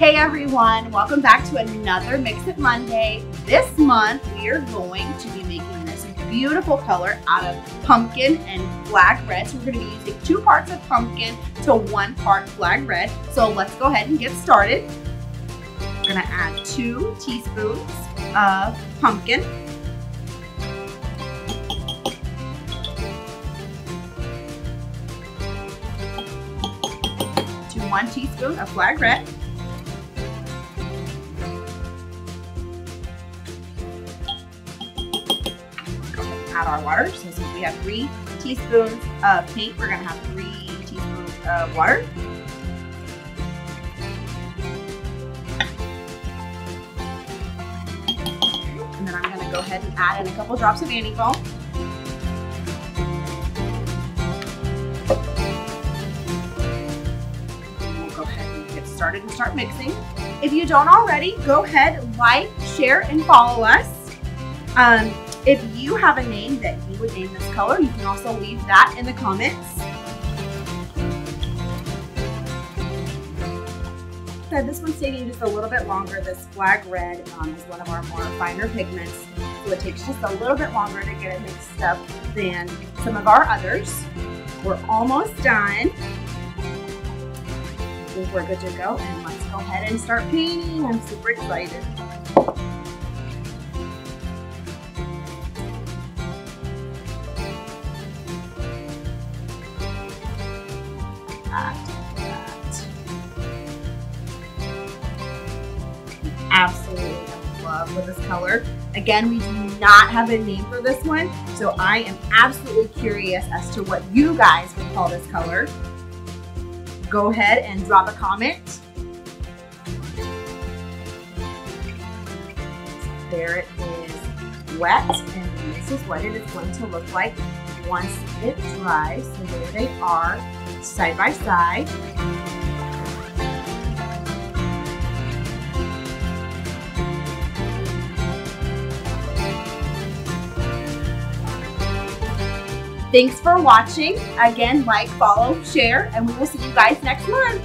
Hey everyone, welcome back to another Mix It Monday. This month we are going to be making this beautiful color out of pumpkin and flag red. So we're going to be using two parts of pumpkin to one part flag red. So let's go ahead and get started. We're going to add two teaspoons of pumpkin. To one teaspoon of flag red. Add our water. So since we have three teaspoons of paint, we're gonna have three teaspoons of water. And then I'm gonna go ahead and add in a couple drops of anti-foam. We'll go ahead and get started and start mixing. If you don't already, go ahead, like, share, and follow us. Um, if you have a name that you would name this color, you can also leave that in the comments. So this one's taking just a little bit longer. This flag red um, is one of our more finer pigments, so it takes just a little bit longer to get it mixed up than some of our others. We're almost done. We're good to go, and let's go ahead and start painting. I'm super excited. Absolutely in love with this color. Again, we do not have a name for this one, so I am absolutely curious as to what you guys would call this color. Go ahead and drop a comment. There it is wet, and this is what it is going to look like once it dries. So there they are, side by side. Thanks for watching. Again, like, follow, share, and we will see you guys next month.